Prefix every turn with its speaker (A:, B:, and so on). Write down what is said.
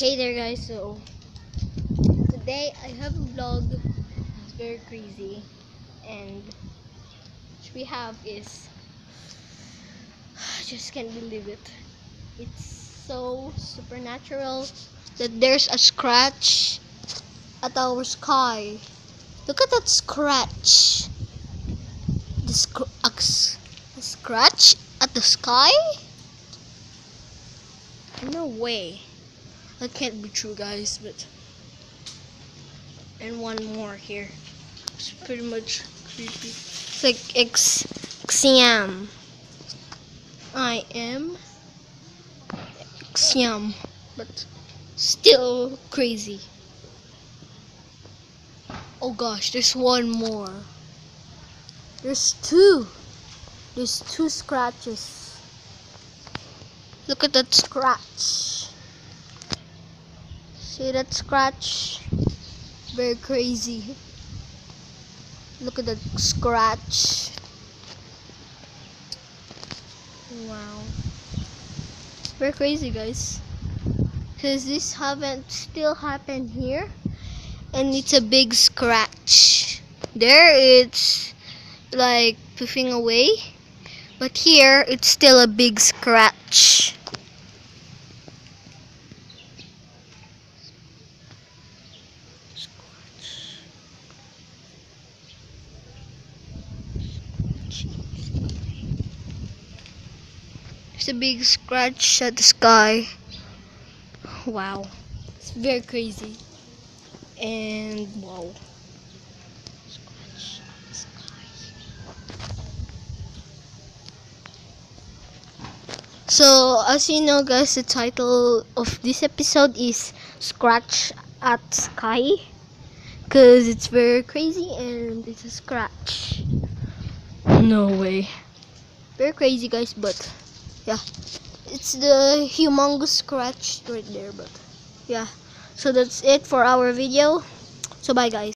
A: Hey there guys, so today I have a vlog. It's very crazy and what we have is I just can't believe it. It's so supernatural that there's a scratch at our sky. Look at that scratch. The sc- a scratch at the sky? No way. That can't be true, guys, but. And one more here. It's pretty much creepy. It's like X. Xiam. I am. Xiam. But still crazy. Oh gosh, there's one more. There's two. There's two scratches. Look at that scratch. See that scratch? Very crazy. Look at that scratch. Wow. Very crazy guys. Cause this haven't still happened here. And it's a big scratch. There it's like puffing away. But here it's still a big scratch. There's a big scratch at the sky. Wow. It's very crazy. And wow. Scratch at the sky. So, as you know, guys, the title of this episode is Scratch at Sky. Because it's very crazy and it's a scratch. No way. Very crazy, guys, but yeah. It's the humongous scratch right there, but yeah. So, that's it for our video. So, bye, guys.